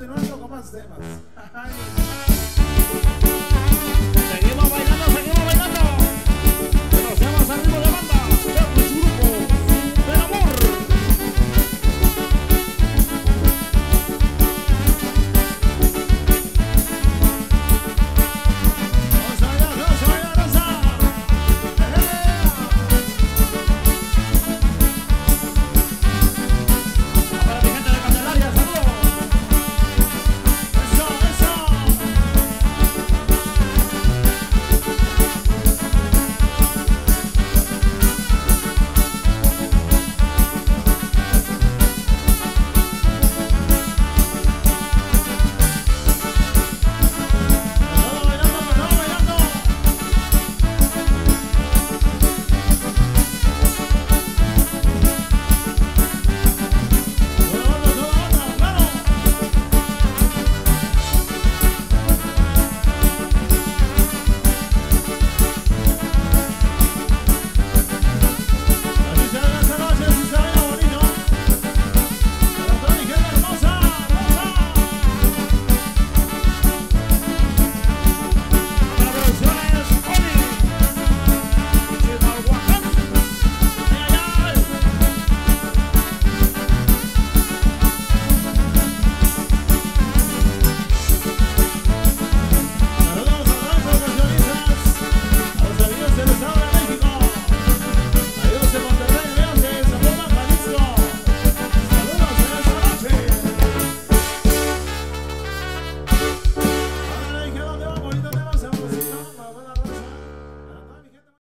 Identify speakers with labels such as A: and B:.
A: continuando con más temas.